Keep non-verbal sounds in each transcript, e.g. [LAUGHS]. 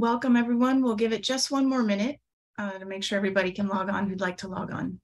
welcome everyone. We'll give it just one more minute uh, to make sure everybody can log on who'd like to log on.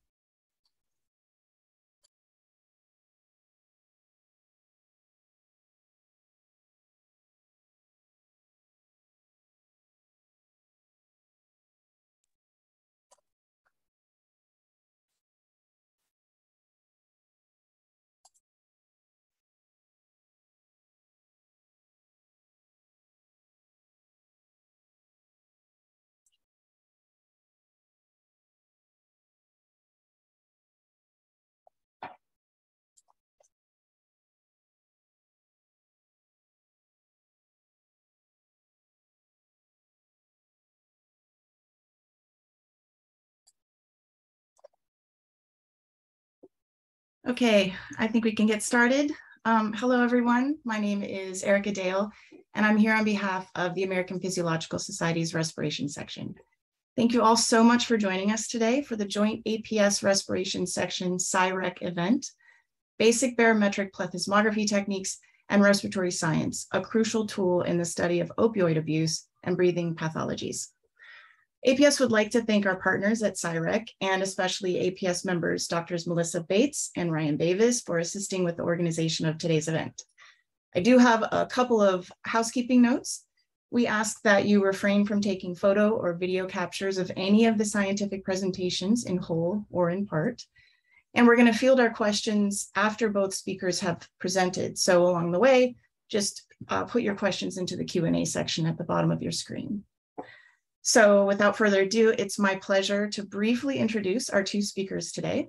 Okay, I think we can get started. Um, hello, everyone. My name is Erica Dale, and I'm here on behalf of the American Physiological Society's Respiration Section. Thank you all so much for joining us today for the joint APS Respiration Section SCIREQ event, Basic Barometric Plethysmography Techniques and Respiratory Science, a crucial tool in the study of opioid abuse and breathing pathologies. APS would like to thank our partners at SCIREQ and especially APS members, Doctors Melissa Bates and Ryan Davis for assisting with the organization of today's event. I do have a couple of housekeeping notes. We ask that you refrain from taking photo or video captures of any of the scientific presentations in whole or in part. And we're gonna field our questions after both speakers have presented. So along the way, just uh, put your questions into the Q&A section at the bottom of your screen. So without further ado, it's my pleasure to briefly introduce our two speakers today.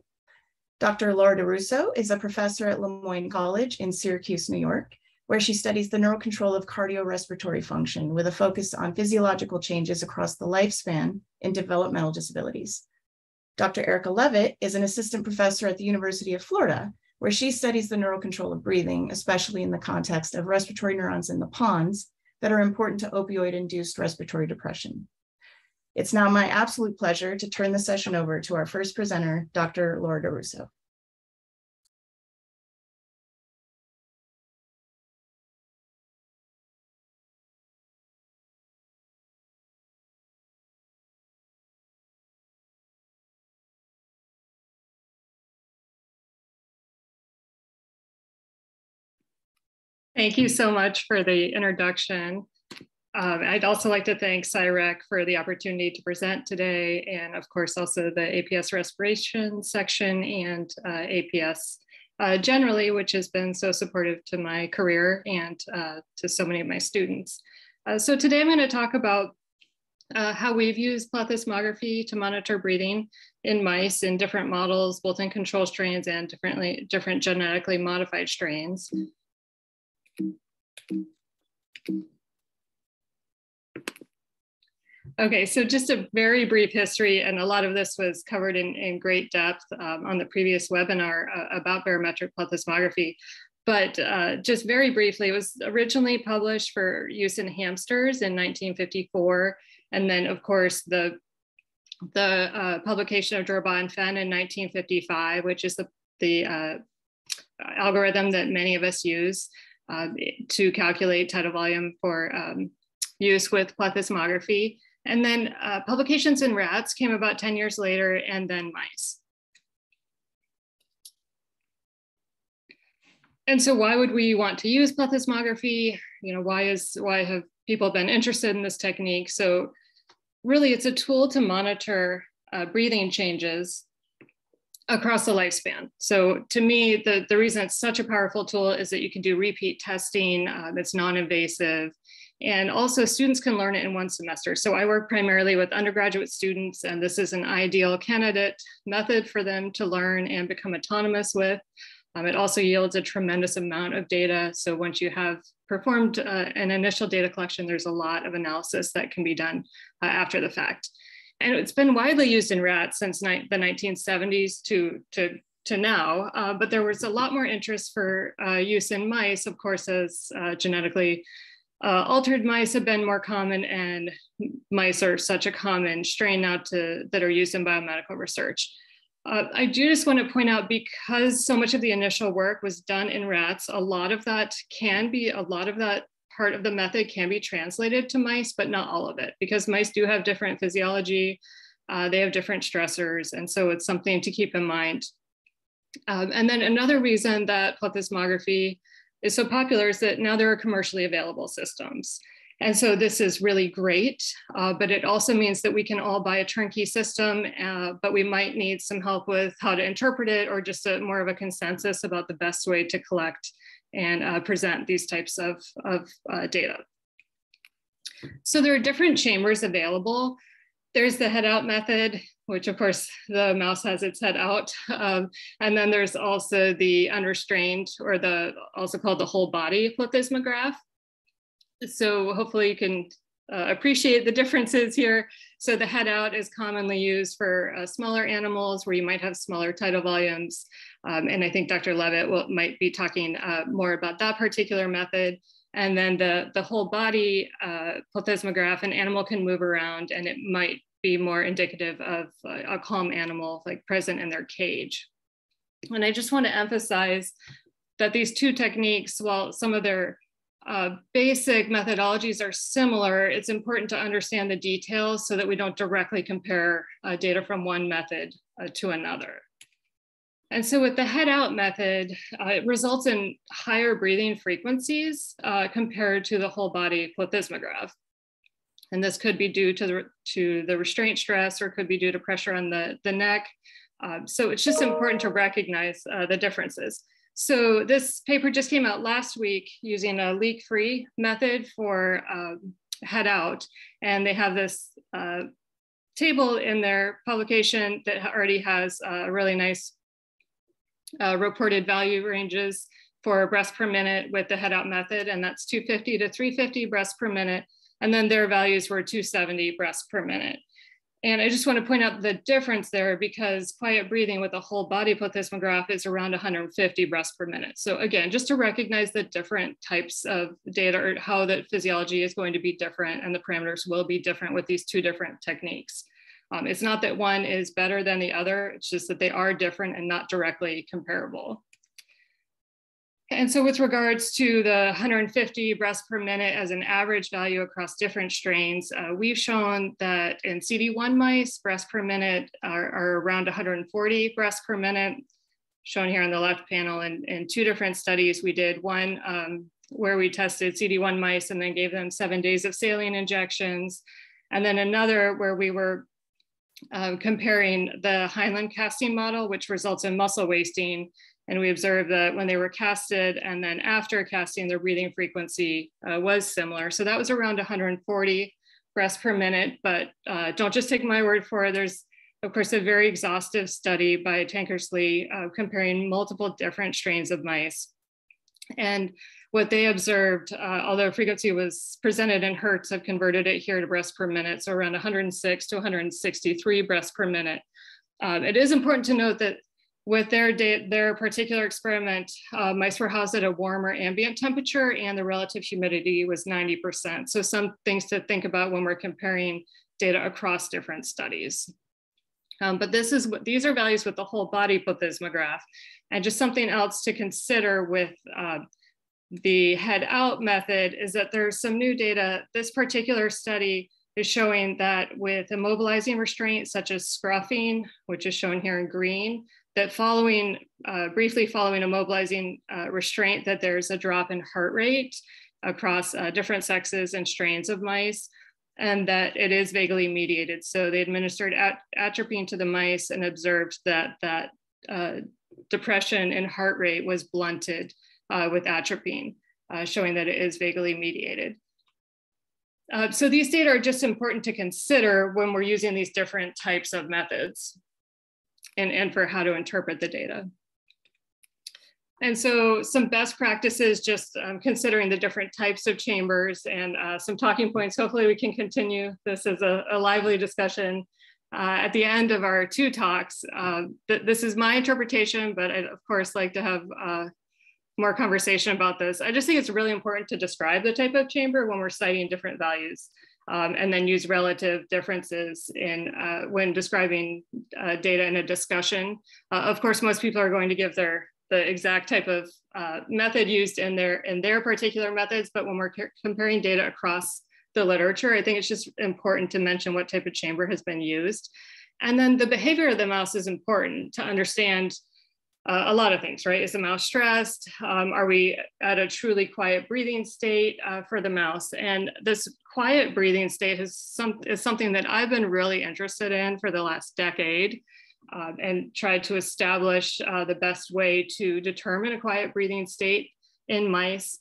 Dr. Laura DeRuisseau is a professor at Le Moyne College in Syracuse, New York, where she studies the neural control of cardiorespiratory function with a focus on physiological changes across the lifespan in developmental disabilities. Dr. Erica Levitt is an assistant professor at the University of Florida, where she studies the neural control of breathing, especially in the context of respiratory neurons in the pons that are important to opioid-induced respiratory depression. It's now my absolute pleasure to turn the session over to our first presenter, Dr. Laura DeRuisseau. Thank you so much for the introduction. Um, I'd also like to thank SCIREQ for the opportunity to present today, and of course also the APS respiration section and uh, APS uh, generally, which has been so supportive to my career and uh, to so many of my students. Uh, so today I'm going to talk about uh, how we've used plethysmography to monitor breathing in mice in different models, both in control strains and differently, different genetically modified strains. Okay, so just a very brief history, and a lot of this was covered in, in great depth um, on the previous webinar uh, about barometric plethysmography. But uh, just very briefly, it was originally published for use in hamsters in 1954. And then, of course, the, the uh, publication of Drorbaugh and Fenn in 1955, which is the, the uh, algorithm that many of us use uh, to calculate tidal volume for um, use with plethysmography. And then uh, publications in rats came about 10 years later and then mice. And so why would we want to use plethysmography? You know, why is why have people been interested in this technique? So really it's a tool to monitor uh, breathing changes across the lifespan. So to me, the, the reason it's such a powerful tool is that you can do repeat testing uh, that's non-invasive and also students can learn it in one semester. So I work primarily with undergraduate students and this is an ideal candidate method for them to learn and become autonomous with. Um, it also yields a tremendous amount of data. So once you have performed uh, an initial data collection, there's a lot of analysis that can be done uh, after the fact. And it's been widely used in rats since the 1970s to, to, to now, uh, but there was a lot more interest for uh, use in mice, of course, as uh, genetically uh, altered mice have been more common and mice are such a common strain now to, that are used in biomedical research. Uh, I do just want to point out because so much of the initial work was done in rats, a lot of that can be, a lot of that part of the method can be translated to mice, but not all of it, because mice do have different physiology, uh, they have different stressors, and so it's something to keep in mind. Um, and then another reason that plethysmography is so popular is that now there are commercially available systems. And so this is really great, uh, but it also means that we can all buy a turnkey system, uh, but we might need some help with how to interpret it or just a, more of a consensus about the best way to collect and uh, present these types of, of uh, data. So there are different chambers available. There's the head out method, which of course the mouse has its head out. Um, and then there's also the unrestrained or the also called the whole body plethysmograph so hopefully you can uh, appreciate the differences here. So the head out is commonly used for uh, smaller animals where you might have smaller tidal volumes. Um, and I think Dr. Levitt will, might be talking uh, more about that particular method. And then the, the whole body uh, plethysmograph, an animal can move around and it might be more indicative of a calm animal like present in their cage. And I just want to emphasize that these two techniques, while some of their uh, basic methodologies are similar, it's important to understand the details so that we don't directly compare uh, data from one method uh, to another. And so with the head out method, uh, it results in higher breathing frequencies uh, compared to the whole body plethysmograph. And this could be due to the, to the restraint stress or could be due to pressure on the, the neck. Um, so it's just important to recognize uh, the differences. So this paper just came out last week using a leak-free method for um, head out. And they have this uh, table in their publication that already has a really nice uh, reported value ranges for breaths per minute with the head out method. And that's 250 to 350 breaths per minute. And then their values were 270 breaths per minute. And I just want to point out the difference there because quiet breathing with a whole body plethysmograph is around 150 breaths per minute. So again, just to recognize the different types of data or how the physiology is going to be different and the parameters will be different with these two different techniques. Um, it's not that one is better than the other, it's just that they are different and not directly comparable. And so with regards to the 150 breaths per minute as an average value across different strains, uh, we've shown that in CD1 mice, breaths per minute are, are, around 140 breaths per minute, shown here on the left panel in, in two different studies. We did one um, where we tested CD1 mice and then gave them seven days of saline injections. And then another where we were uh, comparing the hindlimb casting model, which results in muscle wasting and we observed that when they were casted and then after casting, their breathing frequency uh, was similar. So that was around 140 breaths per minute, but uh, don't just take my word for it. There's, of course, a very exhaustive study by Tankersley uh, comparing multiple different strains of mice. And what they observed, uh, although frequency was presented in hertz, I've converted it here to breaths per minute, so around 106 to 163 breaths per minute. Um, it is important to note that with their, their particular experiment, uh, mice were housed at a warmer ambient temperature and the relative humidity was 90%. So some things to think about when we're comparing data across different studies. Um, but this is what these are values with the whole body plethysmograph. And just something else to consider with uh, the head out method is that there's some new data. This particular study is showing that with immobilizing restraints such as scruffing, which is shown here in green, that following, uh, briefly following a mobilizing uh, restraint, that there's a drop in heart rate across uh, different sexes and strains of mice, and that it is vagally mediated. So they administered at atropine to the mice and observed that that uh, depression in heart rate was blunted uh, with atropine, uh, showing that it is vagally mediated. so these data are just important to consider when we're using these different types of methods and, and for how to interpret the data. And so some best practices, just um, considering the different types of chambers and uh, some talking points. Hopefully we can continue this as a, a lively discussion uh, at the end of our two talks. Uh, th this is my interpretation, but I'd of course like to have uh, more conversation about this. I just think it's really important to describe the type of chamber when we're citing different values um, and then use relative differences in uh, when describing uh, data in a discussion. Uh, of course, most people are going to give their the exact type of uh, method used in their in their particular methods, but when we're comparing data across the literature, I think it's just important to mention what type of chamber has been used. And then the behavior of the mouse is important to understand uh, a lot of things, right? Is the mouse stressed? Um, are we at a truly quiet breathing state uh, for the mouse? And this quiet breathing state is, some, is something that I've been really interested in for the last decade uh, and tried to establish uh, the best way to determine a quiet breathing state in mice.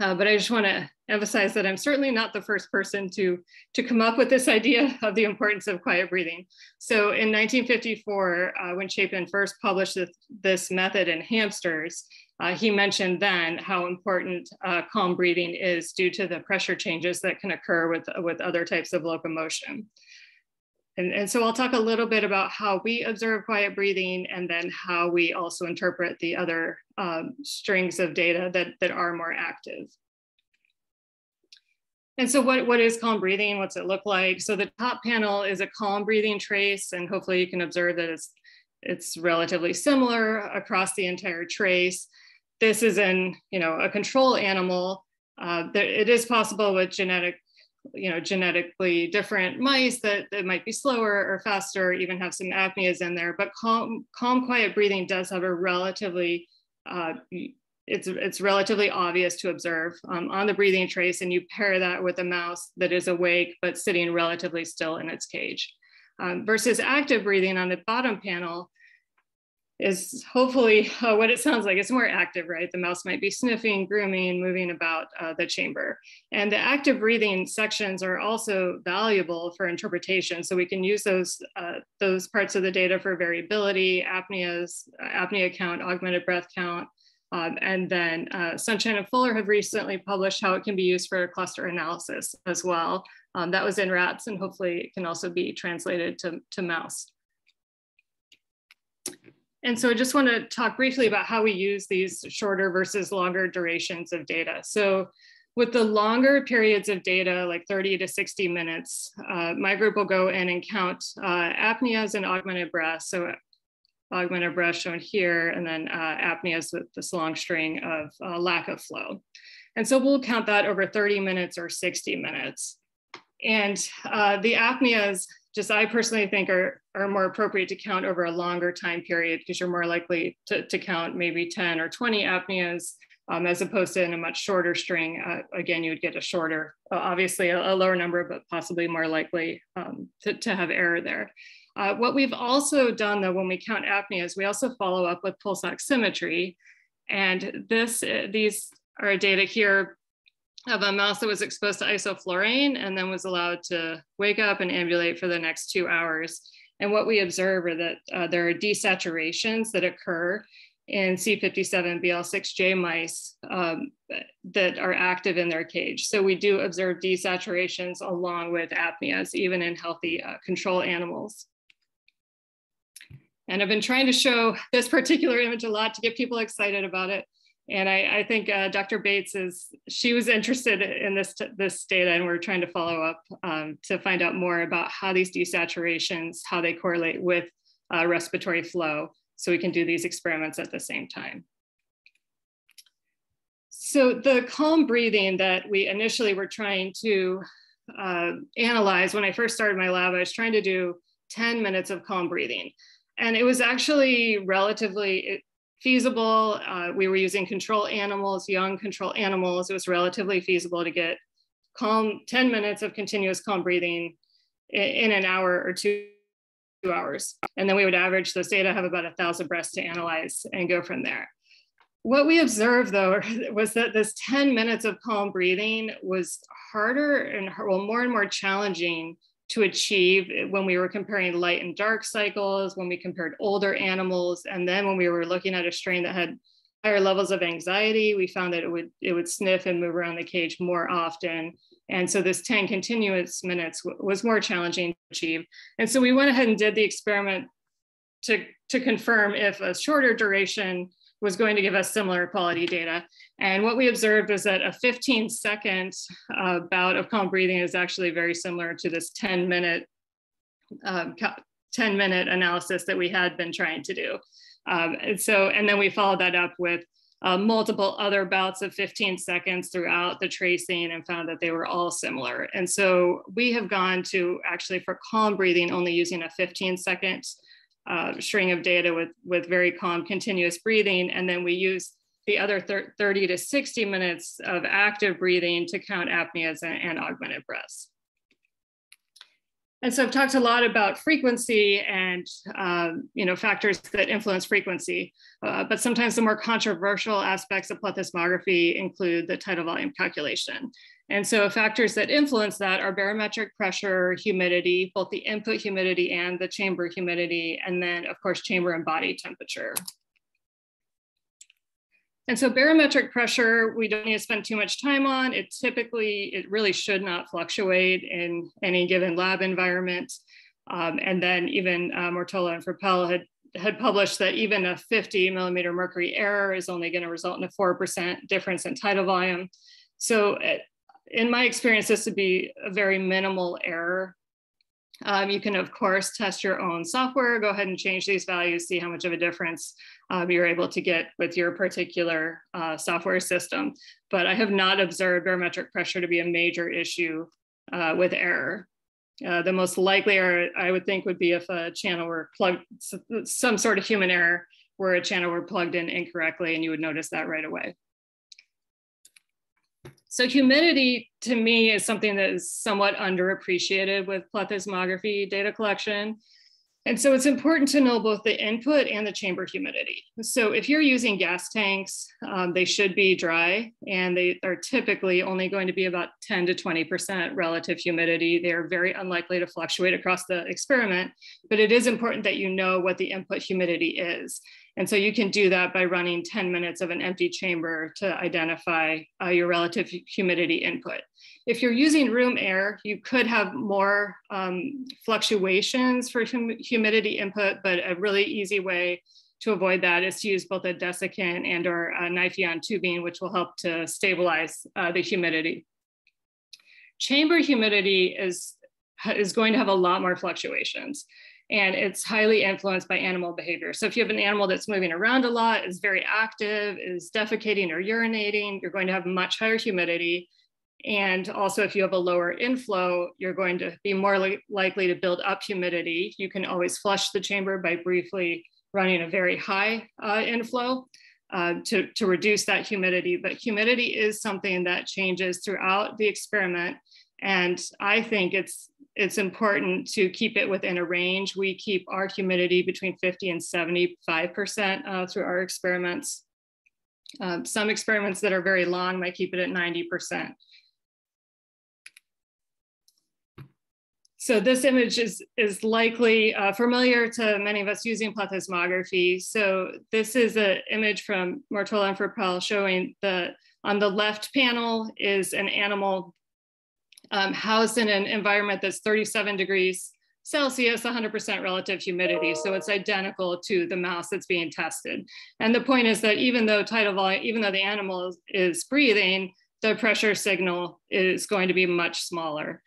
Uh, but I just want to emphasize that I'm certainly not the first person to, to come up with this idea of the importance of quiet breathing. So in 1954, uh, when Chapin first published this, this method in hamsters, uh, he mentioned then how important uh, calm breathing is due to the pressure changes that can occur with, with other types of locomotion. And, and so I'll talk a little bit about how we observe quiet breathing and then how we also interpret the other um, strings of data that, that are more active. And so what, what is calm breathing? What's it look like? So the top panel is a calm breathing trace, and hopefully you can observe that it's, it's relatively similar across the entire trace. This is in you know, a control animal. Uh, there, it is possible with genetic you know, genetically different mice that, it might be slower or faster, or even have some apneas in there. But calm, calm, quiet breathing does have a relatively, uh, it's, it's relatively obvious to observe um, on the breathing trace. And you pair that with a mouse that is awake, but sitting relatively still in its cage. Um, versus active breathing on the bottom panel, is hopefully [LAUGHS] uh, what it sounds like. It's more active, right? The mouse might be sniffing, grooming, moving about uh, the chamber. And the active breathing sections are also valuable for interpretation. So we can use those, uh, those parts of the data for variability, apneas, apnea count, augmented breath count. Um, and then uh, Sunshine and Fuller have recently published how it can be used for cluster analysis as well. Um, that was in rats and hopefully it can also be translated to, to mouse. And so I just want to talk briefly about how we use these shorter versus longer durations of data. So with the longer periods of data, like 30 to 60 minutes, uh, my group will go in and count uh, apneas and augmented breath. So augmented breath shown here, and then uh, apneas with this long string of uh, lack of flow. And so we'll count that over 30 minutes or 60 minutes. And uh, the apneas just I personally think are, are more appropriate to count over a longer time period because you're more likely to, to count maybe 10 or 20 apneas um, as opposed to in a much shorter string. Uh, again, you would get a shorter, obviously a, a, lower number, but possibly more likely um, to, to have error there. Uh, what we've also done though, when we count apneas, we also follow up with pulse oximetry. And this, uh, these are data here of a mouse that was exposed to isoflurane and then was allowed to wake up and ambulate for the next two hours. And what we observe are that uh, there are desaturations that occur in C57 BL6J mice um, that are active in their cage. So we do observe desaturations along with apneas, even in healthy uh, control animals. And I've been trying to show this particular image a lot to get people excited about it. And I, I think uh, Dr. Bates is, she was interested in this, this data and we're trying to follow up um, to find out more about how these desaturations, how they correlate with uh, respiratory flow so we can do these experiments at the same time. So the calm breathing that we initially were trying to uh, analyze when I first started my lab, I was trying to do 10 minutes of calm breathing. And it was actually relatively, feasible. Uh, we were using control animals, young control animals. It was relatively feasible to get calm 10 minutes of continuous calm breathing in, an hour or two hours. And then we would average those data, have about a thousand breaths to analyze and go from there. What we observed though [LAUGHS] was that this 10 minutes of calm breathing was harder and well, more and more challenging to achieve eh, when we were comparing light and dark cycles, when we compared older animals, and then when we were looking at a strain that had higher levels of anxiety, we found that it would it would sniff and move around the cage more often. And so this 10 continuous minutes was more challenging to achieve. And so we went ahead and did the experiment to, to confirm if a shorter duration was going to give us similar quality data. And what we observed was that a 15 second uh, bout of calm breathing is actually very similar to this 10 minute um, 10 minute analysis that we had been trying to do. Um, and so, and then we followed that up with uh, multiple other bouts of 15 seconds throughout the tracing and found that they were all similar. And so we have gone to actually for calm breathing, only using a 15 second uh, string of data with, with very calm continuous breathing. And then we use the other 30 to 60 minutes of active breathing to count apneas and, and augmented breaths. And so I've talked a lot about frequency and um, you know factors that influence frequency, uh, but sometimes the more controversial aspects of plethysmography include the tidal volume calculation. And so factors that influence that are barometric pressure, humidity, both the input humidity and the chamber humidity, and then of course chamber and body temperature. And so barometric pressure, we don't need to spend too much time on. It typically, it really should not fluctuate in any given lab environment. Um, and then even uh, Mortola and Frappell had, had published that even a 50 millimeter mercury error is only gonna result in a 4% difference in tidal volume. So it, in my experience, this would be a very minimal error um, you can, of course, test your own software, go ahead and change these values, see how much of a difference um, you're able to get with your particular uh, software system. But I have not observed barometric pressure to be a major issue uh, with error. Uh, the most likely error I would think would be if a channel were plugged, some sort of human error where a channel were plugged in incorrectly and you would notice that right away. So humidity to me is something that is somewhat underappreciated with plethysmography data collection. And so it's important to know both the input and the chamber humidity. So if you're using gas tanks, um, they should be dry and they are typically only going to be about 10 to 20% relative humidity. They're very unlikely to fluctuate across the experiment, but it is important that you know what the input humidity is. And so you can do that by running 10 minutes of an empty chamber to identify uh, your relative humidity input. If you're using room air, you could have more um, fluctuations for hum humidity input, but a really easy way to avoid that is to use both a desiccant and or a Nafion tubing, which will help to stabilize uh, the humidity. Chamber humidity is, is going to have a lot more fluctuations and it's highly influenced by animal behavior. So if you have an animal that's moving around a lot, is very active, is defecating or urinating, you're going to have much higher humidity. And also if you have a lower inflow, you're going to be more li likely to build up humidity. You can always flush the chamber by briefly running a very high uh, inflow uh, to, to reduce that humidity. But humidity is something that changes throughout the experiment. And I think it's it's important to keep it within a range. We keep our humidity between 50 and 75% uh, through our experiments. Um, some experiments that are very long might keep it at 90%. So this image is, is likely uh, familiar to many of us using plethysmography. So this is an image from Mortola and Frappell showing the, on the left panel is an animal um, housed in an environment that's 37 degrees Celsius, 100% relative humidity. So it's identical to the mouse that's being tested. And the point is that even though tidal volume, even though the animal is, breathing, the pressure signal is going to be much smaller.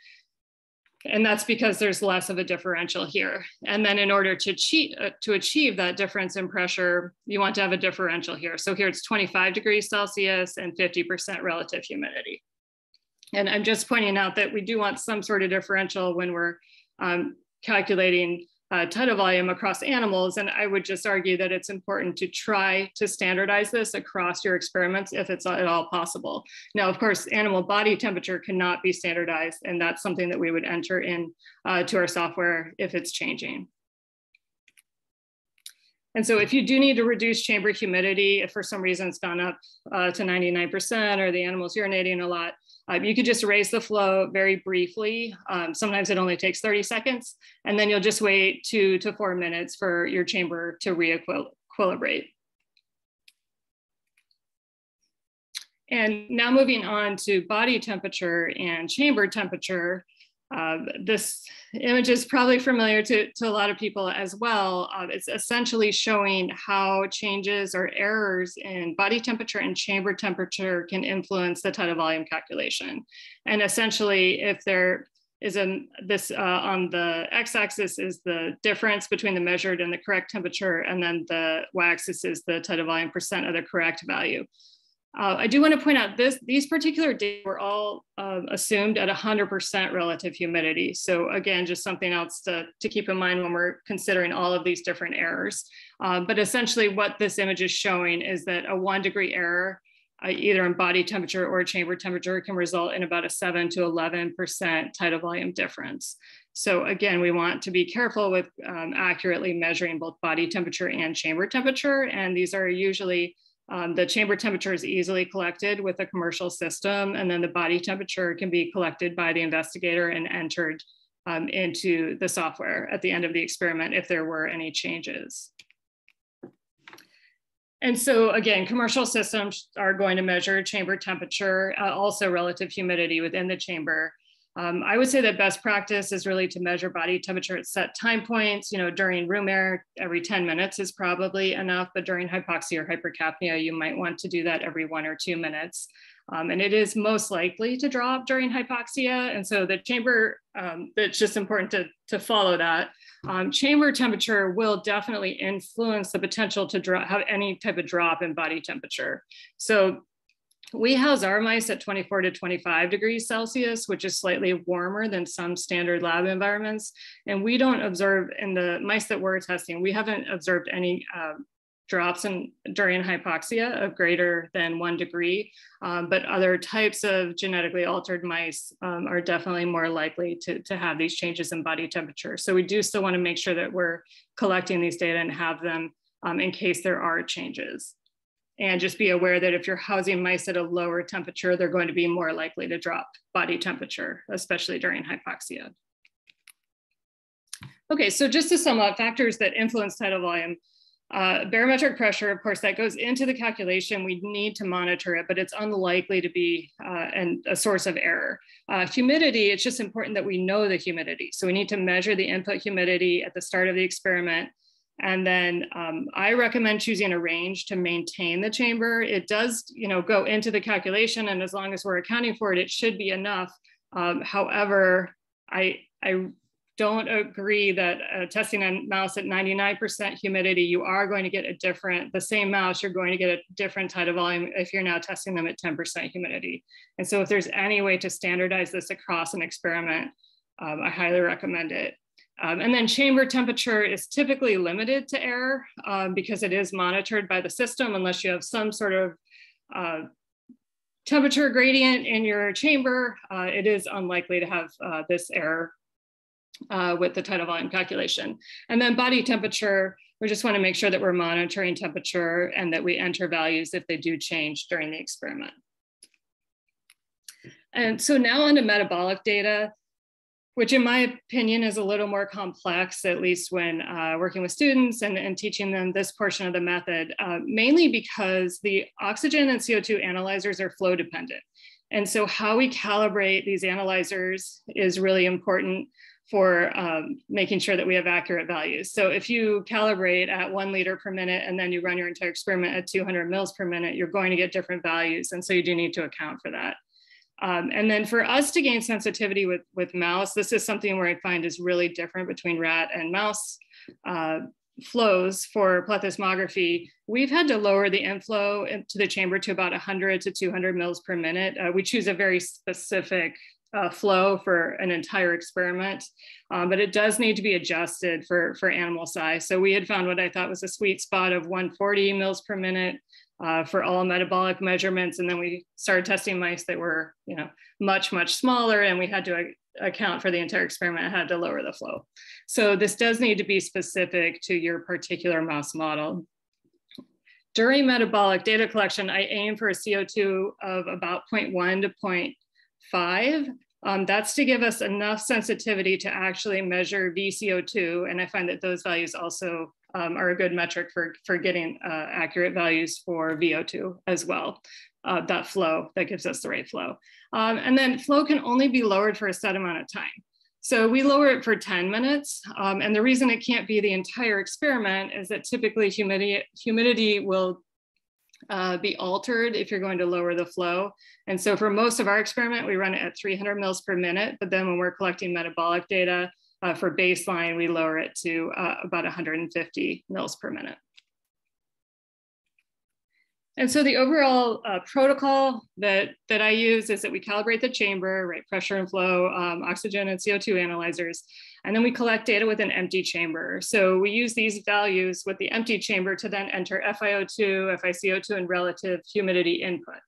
And that's because there's less of a differential here. And then in order to, uh, to achieve that difference in pressure, you want to have a differential here. So here it's 25 degrees Celsius and 50% relative humidity. And I'm just pointing out that we do want some sort of differential when we're um, calculating uh, tidal volume across animals. And I would just argue that it's important to try to standardize this across your experiments if it's at all possible. Now, of course, animal body temperature cannot be standardized, and that's something that we would enter in uh, to our software if it's changing. And so if you do need to reduce chamber humidity, if for some reason it's gone up uh, to 99% or the animal's urinating a lot, um, you could just raise the flow very briefly. Um, sometimes it only takes 30 seconds, and then you'll just wait two to four minutes for your chamber to re-equilibrate. And now moving on to body temperature and chamber temperature. Uh, this image is probably familiar to, to a lot of people as well. Uh, it's essentially showing how changes or errors in body temperature and chamber temperature can influence the tidal volume calculation. And essentially, if there is in this uh, on the x-axis is the difference between the measured and the correct temperature, and then the y-axis is the tidal volume percent of the correct value. Uh, I do want to point out this, these particular data were all uh, assumed at 100% relative humidity. So again, just something else to, to keep in mind when we're considering all of these different errors. Uh, but essentially what this image is showing is that a one degree error, uh, either in body temperature or chamber temperature can result in about a seven to 11% tidal volume difference. So again, we want to be careful with um, accurately measuring both body temperature and chamber temperature. And these are usually um, the chamber temperature is easily collected with a commercial system, and then the body temperature can be collected by the investigator and entered um, into the software at the end of the experiment if there were any changes. And so again, commercial systems are going to measure chamber temperature, uh, also relative humidity within the chamber. Um, I would say that best practice is really to measure body temperature at set time points. You know, during room air, every 10 minutes is probably enough, but during hypoxia or hypercapnia, you might want to do that every one or two minutes. Um, and it is most likely to drop during hypoxia. And so the chamber, um, it's just important to, to follow that. Um, chamber temperature will definitely influence the potential to drop, have any type of drop in body temperature. So we house our mice at 24 to 25 degrees Celsius, which is slightly warmer than some standard lab environments. And we don't observe in the mice that we're testing, we haven't observed any uh, drops in during hypoxia of greater than one degree, um, but other types of genetically altered mice um, are definitely more likely to, to have these changes in body temperature. So we do still wanna make sure that we're collecting these data and have them um, in case there are changes. And just be aware that if you're housing mice at a lower temperature, they're going to be more likely to drop body temperature, especially during hypoxia. Okay, so just to sum up, factors that influence tidal volume. Uh, barometric pressure, of course, that goes into the calculation. We need to monitor it, but it's unlikely to be uh, an, a source of error. Uh, humidity, it's just important that we know the humidity. So we need to measure the input humidity at the start of the experiment and then um, I recommend choosing a range to maintain the chamber. It does, you know, go into the calculation, and as long as we're accounting for it, it should be enough. Um, however, I I don't agree that uh, testing a mouse at 99% humidity, you are going to get a different, the same mouse, you're going to get a different tidal volume if you're now testing them at 10% humidity. And so if there's any way to standardize this across an experiment, um, I highly recommend it. Um, and then chamber temperature is typically limited to air um, because it is monitored by the system unless you have some sort of uh, temperature gradient in your chamber, uh, it is unlikely to have uh, this error uh, with the tidal volume calculation. And then body temperature, we just wanna make sure that we're monitoring temperature and that we enter values if they do change during the experiment. And so now on to metabolic data which in my opinion is a little more complex, at least when uh, working with students and, and, teaching them this portion of the method, uh, mainly because the oxygen and CO2 analyzers are flow dependent. And so how we calibrate these analyzers is really important for um, making sure that we have accurate values. So if you calibrate at one liter per minute and then you run your entire experiment at 200 mils per minute, you're going to get different values. And so you do need to account for that. Um, and then for us to gain sensitivity with, with mouse, this is something where I find is really different between rat and mouse uh, flows for plethysmography. We've had to lower the inflow into the chamber to about 100 to 200 mils per minute. Uh, we choose a very specific uh, flow for an entire experiment, um, but it does need to be adjusted for, for animal size. So we had found what I thought was a sweet spot of 140 mils per minute uh, for all metabolic measurements. And then we started testing mice that were, you know, much, much smaller and we had to account for the entire experiment and had to lower the flow. So this does need to be specific to your particular mouse model. During metabolic data collection, I aim for a CO2 of about 0.1 to 0.5. Um, that's to give us enough sensitivity to actually measure VCO2. And I find that those values also um, are a good metric for, for getting uh, accurate values for VO2 as well. Uh, that flow that gives us the right flow. Um, and then flow can only be lowered for a set amount of time. So we lower it for 10 minutes. Um, and the reason it can't be the entire experiment is that typically humidity, humidity will uh, be altered if you're going to lower the flow. And so for most of our experiment, we run it at 300 mils per minute, but then when we're collecting metabolic data uh, for baseline, we lower it to uh, about 150 mils per minute. And so the overall uh, protocol that, that I use is that we calibrate the chamber, right, pressure and flow, um, oxygen and CO2 analyzers, and then we collect data with an empty chamber. So we use these values with the empty chamber to then enter FiO2, FiCO2, and relative humidity input.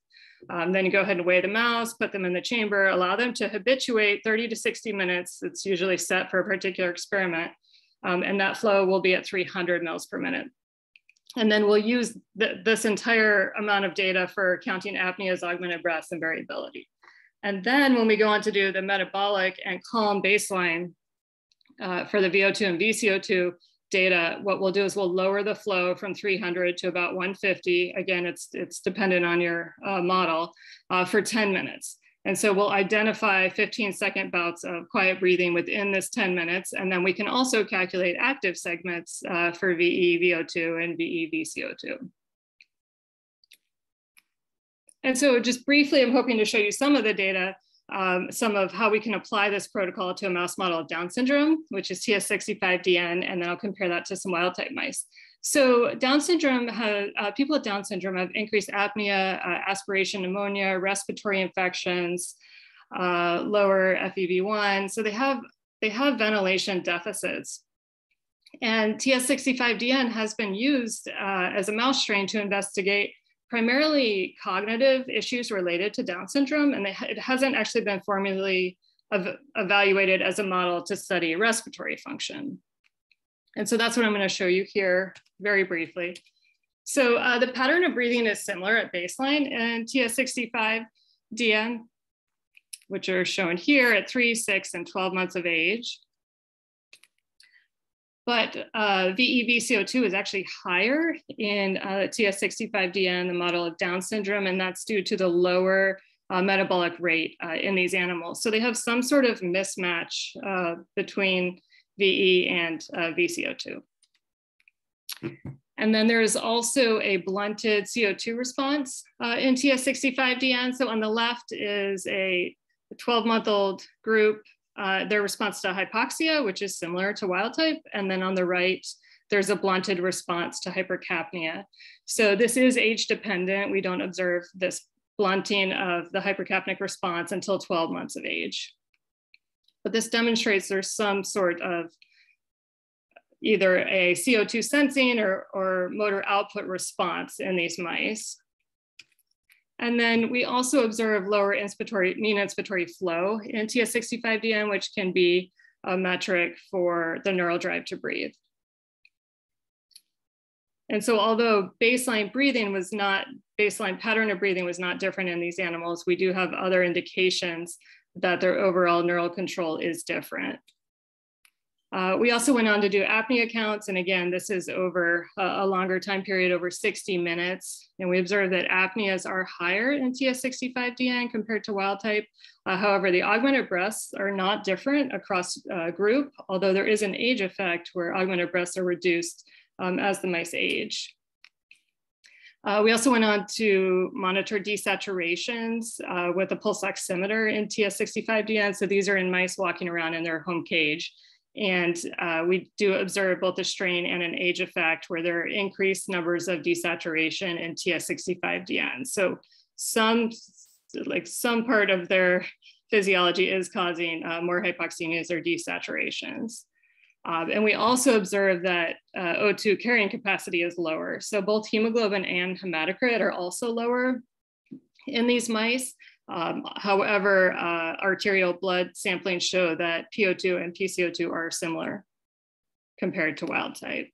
Um, then you go ahead and weigh the mouse, put them in the chamber, allow them to habituate 30 to 60 minutes. It's usually set for a particular experiment. Um, and that flow will be at 300 mils per minute. And then we'll use th this entire amount of data for counting apneas, augmented breaths, and variability. And then when we go on to do the metabolic and calm baseline uh, for the VO2 and VCO2 data, what we'll do is we'll lower the flow from 300 to about 150. Again, it's, it's dependent on your uh, model uh, for 10 minutes. And so we'll identify 15 second bouts of quiet breathing within this 10 minutes. And then we can also calculate active segments uh, for VE, VO2 and VE, VCO2. And so just briefly, I'm hoping to show you some of the data, um, some of how we can apply this protocol to a mouse model of Down syndrome, which is TS65DN, and then I'll compare that to some wild type mice. So Down syndrome, uh, people with Down syndrome have increased apnea, uh, aspiration pneumonia, respiratory infections, uh, lower FEV1. So they have, they have ventilation deficits. And TS65DN has been used uh, as a mouse strain to investigate primarily cognitive issues related to Down syndrome, and it hasn't actually been formally ev evaluated as a model to study respiratory function. And so that's what I'm gonna show you here very briefly. So uh, the pattern of breathing is similar at baseline in TS65DN, which are shown here at three, six, and 12 months of age. But uh, VEVCO2 is actually higher in uh, TS65DN, the model of Down syndrome, and that's due to the lower uh, metabolic rate uh, in these animals. So they have some sort of mismatch uh, between VE and uh, VCO2. And then there's also a blunted CO2 response uh, in TS65DN. So on the left is a 12 month old group, uh, their response to hypoxia, which is similar to wild type. And then on the right, there's a blunted response to hypercapnia. So this is age dependent. We don't observe this blunting of the hypercapnic response until 12 months of age. But this demonstrates there's some sort of either a CO2 sensing or, or motor output response in these mice. And then we also observe lower inspiratory, mean inspiratory flow in TS65DN, which can be a metric for the neural drive to breathe. And so although baseline breathing was not, baseline pattern of breathing was not different in these animals, we do have other indications that their overall neural control is different. Uh, we also went on to do apnea counts. And again, this is over a, a, longer time period, over 60 minutes. And we observed that apneas are higher in TS65DN compared to wild type. Uh, however, the augmented breaths are not different across uh, group, although there is an age effect where augmented breaths are reduced um, as the mice age. Uh, we also went on to monitor desaturations uh, with a pulse oximeter in TS65DN. So these are in mice walking around in their home cage. And uh, we do observe both a strain and an age effect where there are increased numbers of desaturation in TS65DN. So some, like some part of their physiology is causing uh, more hypoxemias or desaturations. Um, and we also observe that uh, O2 carrying capacity is lower. So both hemoglobin and hematocrit are also lower in these mice. Um, however, uh, arterial blood sampling show that PO2 and PCO2 are similar compared to wild type.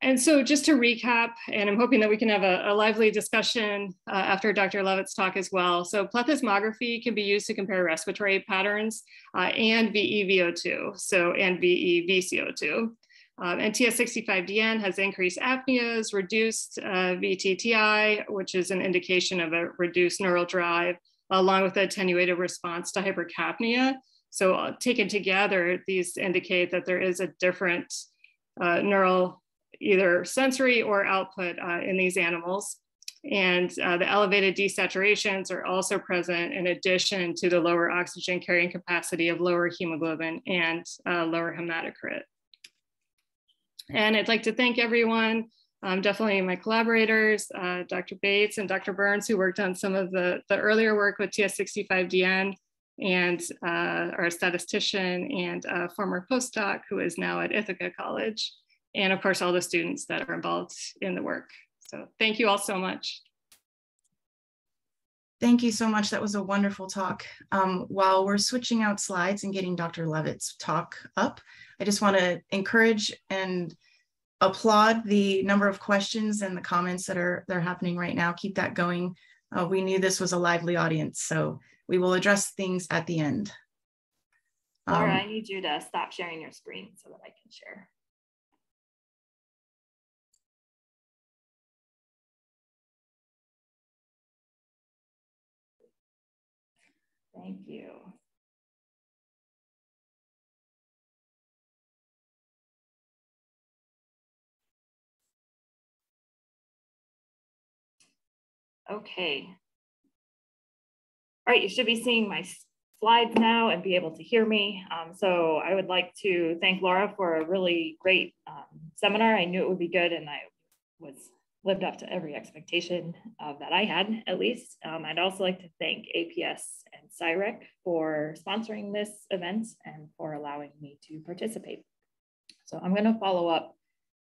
And so just to recap, and I'm hoping that we can have a, a lively discussion uh, after Dr. Levitt's talk as well. So plethysmography can be used to compare respiratory patterns uh, and VEVO2, so and VEVCO2. Um, and TS65DN has increased apneas, reduced uh, VTTI, which is an indication of a reduced neural drive, along with attenuated response to hypercapnia. So uh, taken together, these indicate that there is a different uh, neural, either sensory or output uh, in these animals. And uh, the elevated desaturations are also present in addition to the lower oxygen carrying capacity of lower hemoglobin and uh, lower hematocrit. And I'd like to thank everyone, um, definitely my collaborators, uh, Dr. Bates and Dr. Burns, who worked on some of the, the earlier work with TS65DN, and uh, our statistician and former postdoc who is now at Ithaca College, and of course, all the students that are involved in the work. So thank you all so much. Thank you so much. That was a wonderful talk. Um, while we're switching out slides and getting Dr. Levitt's talk up, I just want to encourage and applaud the number of questions and the comments that are, that are happening right now. Keep that going. Uh, we knew this was a lively audience, so we will address things at the end. Laura, um, I need you to stop sharing your screen so that I can share. Thank you. Okay. All right, you should be seeing my slides now and be able to hear me. Um, so I would like to thank Laura for a really great um, seminar. I knew it would be good and I was lived up to every expectation of that I had, at least. Um, I'd also like to thank APS CIREC for sponsoring this event and for allowing me to participate. So I'm gonna follow up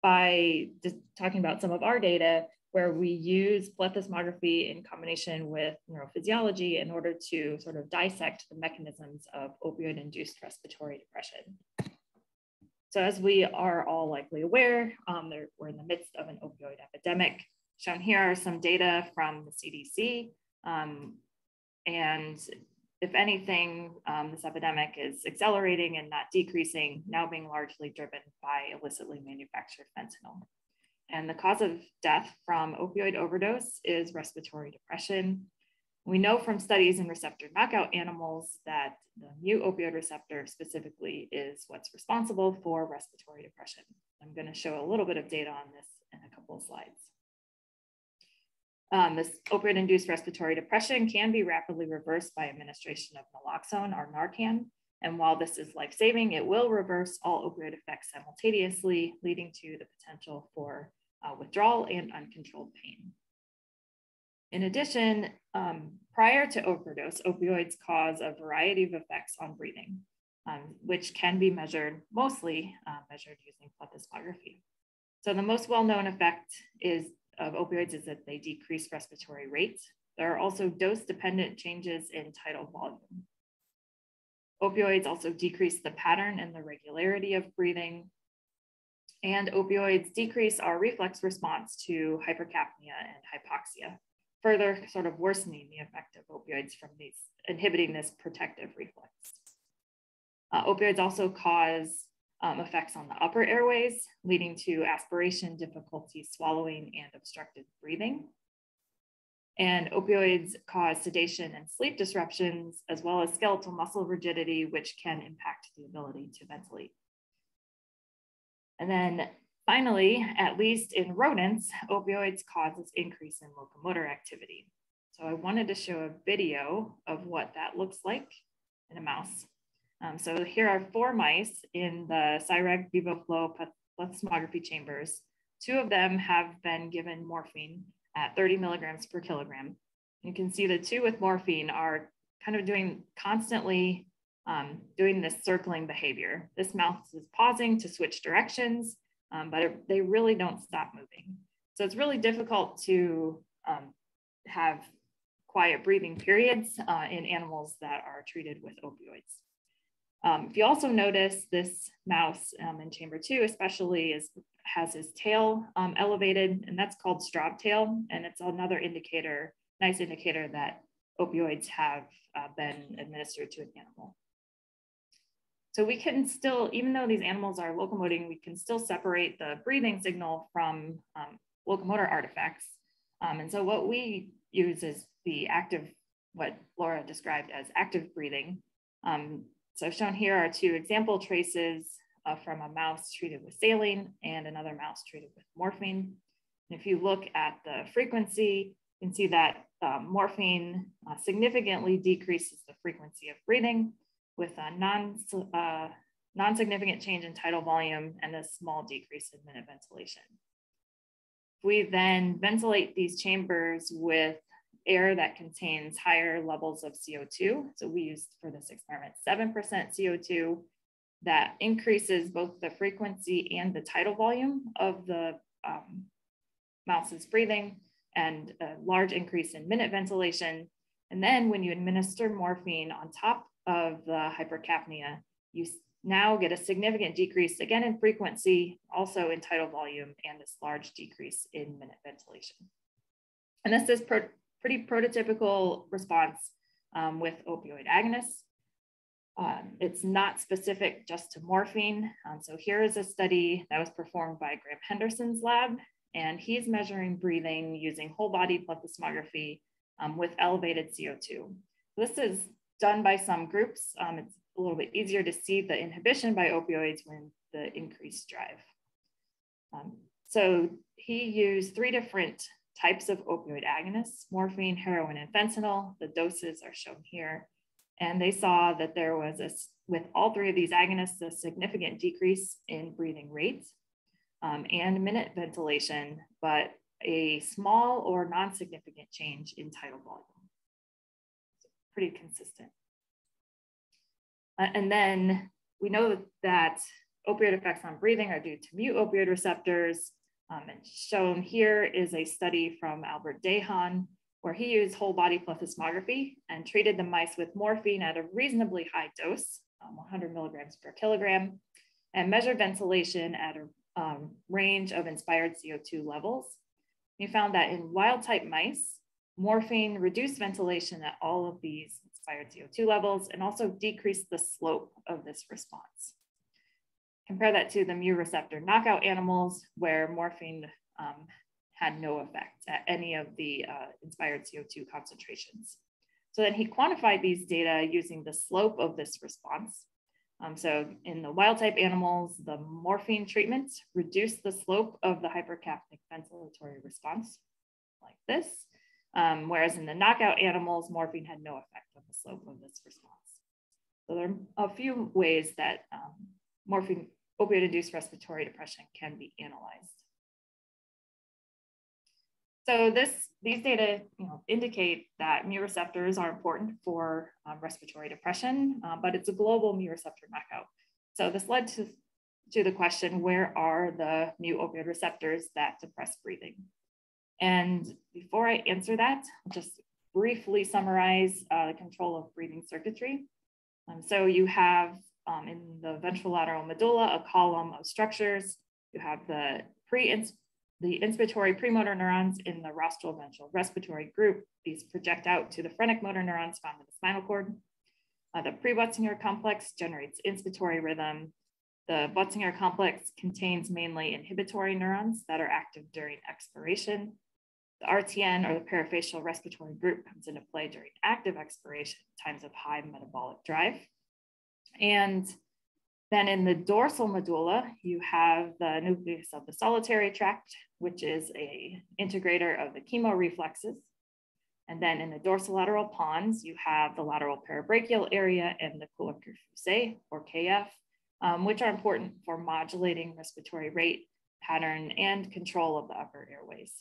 by just talking about some of our data where we use plethysmography in combination with neurophysiology in order to sort of dissect the mechanisms of opioid-induced respiratory depression. So as we are all likely aware, um, we're in the midst of an opioid epidemic. Shown here are some data from the CDC. Um, and if anything, um, this epidemic is accelerating and not decreasing, now being largely driven by illicitly manufactured fentanyl. And the cause of death from opioid overdose is respiratory depression. We know from studies in receptor knockout animals that the mu opioid receptor specifically is what's responsible for respiratory depression. I'm going to show a little bit of data on this in a couple of slides. Um, this opioid-induced respiratory depression can be rapidly reversed by administration of naloxone or Narcan. And while this is life-saving, it will reverse all opioid effects simultaneously, leading to the potential for uh, withdrawal and uncontrolled pain. In addition, um, prior to overdose, opioids cause a variety of effects on breathing, um, which can be measured, mostly uh, measured using plethysmography. So the most well-known effect is of opioids is that they decrease respiratory rates. There are also dose-dependent changes in tidal volume. Opioids also decrease the pattern and the regularity of breathing. And opioids decrease our reflex response to hypercapnia and hypoxia further sort of worsening the effect of opioids from these, inhibiting this protective reflex. Uh, opioids also cause um, effects on the upper airways, leading to aspiration, difficulty swallowing, and obstructed breathing. And opioids cause sedation and sleep disruptions, as well as skeletal muscle rigidity, which can impact the ability to ventilate. And then Finally, at least in rodents, opioids causes increase in locomotor activity. So I wanted to show a video of what that looks like in a mouse. Um, so here are four mice in the CIREC VivoFlow plethysmography chambers. Two of them have been given morphine at 30 milligrams per kilogram. You can see the two with morphine are kind of doing constantly um, doing this circling behavior. This mouse is pausing to switch directions um, but it, they really don't stop moving. So it's really difficult to um, have quiet breathing periods uh, in animals that are treated with opioids. Um, if you also notice this mouse um, in chamber two, especially is has his tail um, elevated and that's called Straub tail. And it's another indicator, nice indicator that opioids have uh, been administered to an animal. So we can still, even though these animals are locomoting, we can still separate the breathing signal from um, locomotor artifacts. Um, and so what we use is the active, what Laura described as active breathing. Um, so shown here are two example traces uh, from a mouse treated with saline and another mouse treated with morphine. And if you look at the frequency you can see that um, morphine uh, significantly decreases the frequency of breathing with a non, uh, non-significant change in tidal volume and a small decrease in minute ventilation. We then ventilate these chambers with air that contains higher levels of CO2. So we used for this experiment 7% CO2 that increases both the frequency and the tidal volume of the um, mouse's breathing and a large increase in minute ventilation. And then when you administer morphine on top of the hypercapnia, you now get a significant decrease again in frequency, also in tidal volume, and this large decrease in minute ventilation. And this is pro pretty prototypical response um, with opioid agonists. Um, it's not specific just to morphine. Um, so here is a study that was performed by Graham Henderson's lab, and he's measuring breathing using whole body plethysmography um, with elevated CO2. This is done by some groups. Um, it's a little bit easier to see the inhibition by opioids when the increased drive. Um, so he used three different types of opioid agonists, morphine, heroin, and fentanyl. The doses are shown here. And they saw that there was, a, with all three of these agonists, a significant decrease in breathing rates um, and minute ventilation, but a small or non-significant change in tidal volume. So pretty consistent. Uh, and then we know that opioid effects on breathing are due to mu opioid receptors. Um, and shown here is a study from Albert Dehaan, where he used whole body plethysmography and treated the mice with morphine at a reasonably high dose, um, 100 milligrams per kilogram, and measured ventilation at a um, range of inspired CO2 levels. He found that in wild type mice, morphine reduced ventilation at all of these inspired CO2 levels and also decreased the slope of this response. Compare that to the mu receptor knockout animals where morphine um, had no effect at any of the uh, inspired CO2 concentrations. So then he quantified these data using the slope of this response. Um, so in the wild type animals, the morphine treatment reduced the slope of the hypercapnic ventilatory response like this. Um, whereas in the knockout animals, morphine had no effect on the slope of this response. So there are a few ways that um, morphine opioid-induced respiratory depression can be analyzed. So this, these data you know, indicate that mu receptors are important for um, respiratory depression, uh, but it's a global mu receptor knockout. So this led to, to the question, where are the mu opioid receptors that depress breathing? And before I answer that, I'll just briefly summarize uh, the control of breathing circuitry. Um, so you have um, in the ventrolateral medulla a column of structures. You have the pre the inspiratory premotor neurons in the rostral ventral respiratory group. These project out to the phrenic motor neurons found in the spinal cord. Uh, the pre-Butzinger complex generates inspiratory rhythm. The Butzinger complex contains mainly inhibitory neurons that are active during expiration. The RTN or the parafacial respiratory group comes into play during active expiration, times of high metabolic drive. And then in the dorsal medulla, you have the nucleus of the solitary tract, which is a integrator of the chemoreflexes. And then in the dorsolateral pons, you have the lateral parabrachial area and the collector fussae, or KF, um, which are important for modulating respiratory rate, pattern, and control of the upper airways.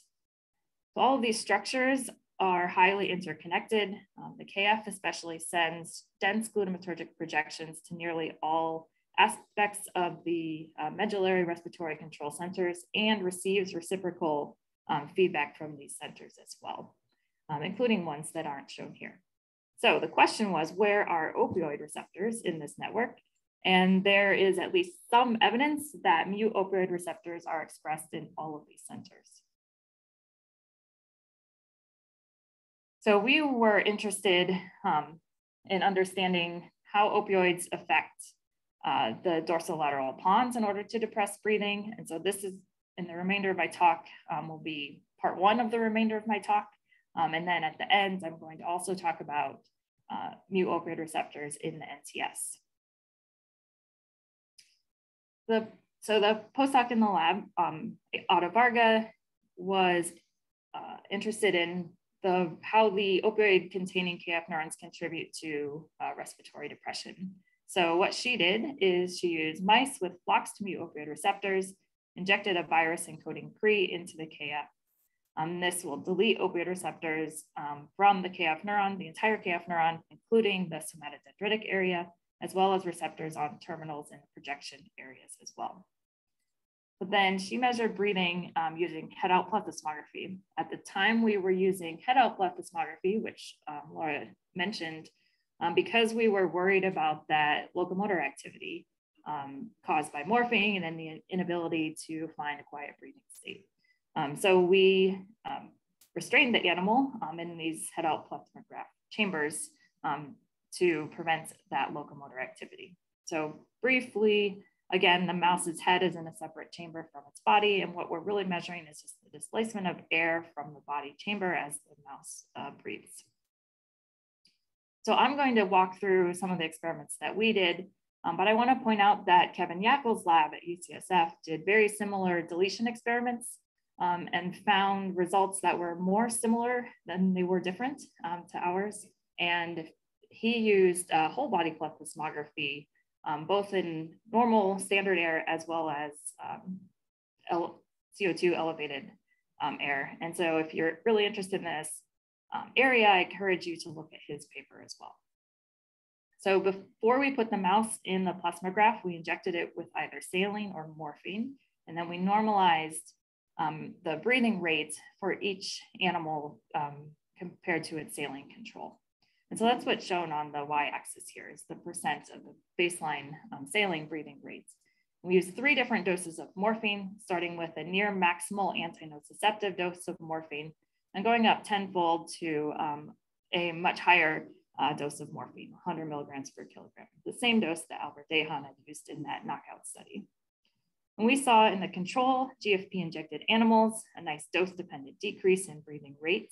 So all of these structures are highly interconnected. Um, the KF especially sends dense glutamatergic projections to nearly all aspects of the uh, medullary respiratory control centers and receives reciprocal um, feedback from these centers as well, um, including ones that aren't shown here. So the question was, where are opioid receptors in this network? And there is at least some evidence that mu opioid receptors are expressed in all of these centers. So we were interested um, in understanding how opioids affect uh, the dorsolateral pons in order to depress breathing. And so this is in the remainder of my talk um, will be part one of the remainder of my talk. Um, and then at the end, I'm going to also talk about uh, mu opioid receptors in the NTS. The, so the postdoc in the lab, um, Otto Varga, was uh, interested in the, how the opioid containing KF neurons contribute to uh, respiratory depression. So what she did is she used mice with flocks to mute opioid receptors, injected a virus encoding CRE into the KF. Um, this will delete opioid receptors um, from the KF neuron, the entire KF neuron, including the somatodendritic area, as well as receptors on terminals and projection areas as well. But then she measured breathing um, using head out plethysmography. At the time we were using head out plethysmography, which um, Laura mentioned, um, because we were worried about that locomotor activity um, caused by morphine and then the inability to find a quiet breathing state. Um, so we um, restrained the animal in these head out plethysmograph chambers to prevent that locomotor activity. So briefly, again, the mouse's head is in a separate chamber from its body. And what we're really measuring is just the displacement of air from the body chamber as the mouse uh, breathes. So I'm going to walk through some of the experiments that we did, um, but I wanna point out that Kevin Yackel's lab at UCSF did very similar deletion experiments um, and found results that were more similar than they were different um, to ours. And he used uh, whole body plethysmography, um, both in normal standard air as well as um, CO2 elevated um, air. And so if you're really interested in this um, area, I encourage you to look at his paper as well. So before we put the mouse in the plethysmograph, we injected it with either saline or morphine, and then we normalized um, the breathing rate for each animal um, compared to its saline control. And so that's what's shown on the y-axis here is the percent of the baseline um, saline breathing rates. We use three different doses of morphine, starting with a near maximal anti-nociceptive dose of morphine and going up tenfold to um, a much higher uh, dose of morphine, 100 milligrams per kilogram, the same dose that Albert Dehan had used in that knockout study. And we saw in the control GFP injected animals a nice dose dependent decrease in breathing rate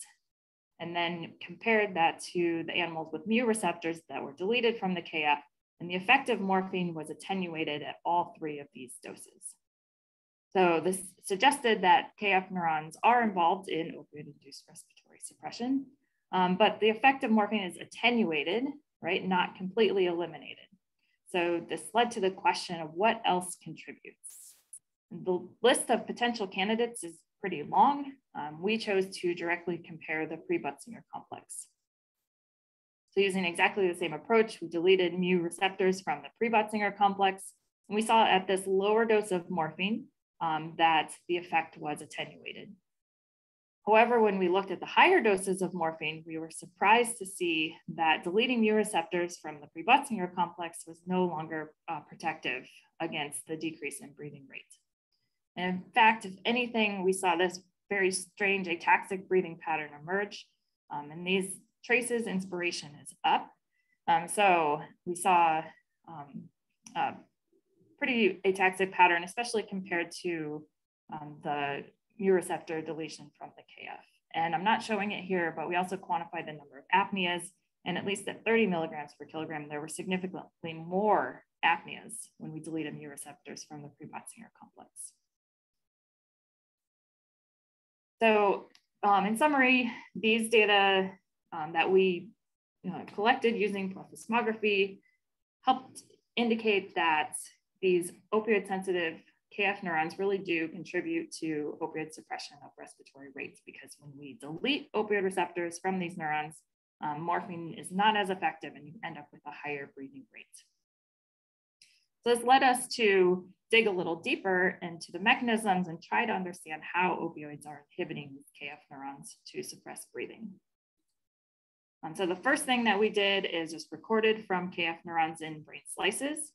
and then compared that to the animals with mu receptors that were deleted from the KF, and the effect of morphine was attenuated at all three of these doses. So this suggested that KF neurons are involved in opioid-induced respiratory suppression, um, but the effect of morphine is attenuated, right, not completely eliminated. So this led to the question of what else contributes. The list of potential candidates is pretty long, um, we chose to directly compare the pre-Butzinger complex. So using exactly the same approach, we deleted mu receptors from the pre-Butzinger complex. And we saw at this lower dose of morphine um, that the effect was attenuated. However, when we looked at the higher doses of morphine, we were surprised to see that deleting mu receptors from the pre-Butzinger complex was no longer uh, protective against the decrease in breathing rate. And in fact, if anything, we saw this very strange ataxic breathing pattern emerge. Um, and these traces, inspiration is up. Um, so we saw um, a pretty ataxic pattern, especially compared to um, the mu receptor deletion from the KF. And I'm not showing it here, but we also quantified the number of apneas. And at least at 30 milligrams per kilogram, there were significantly more apneas when we deleted mu receptors from the pre-Butzinger complex. So um, in summary, these data um, that we collected using plethysmography helped indicate that these opioid sensitive KF neurons really do contribute to opioid suppression of respiratory rates because when we delete opioid receptors from these neurons, um, morphine is not as effective and you end up with a higher breathing rate. So this led us to dig a little deeper into the mechanisms and try to understand how opioids are inhibiting KF neurons to suppress breathing. Um, so the first thing that we did is just recorded from KF neurons in brain slices.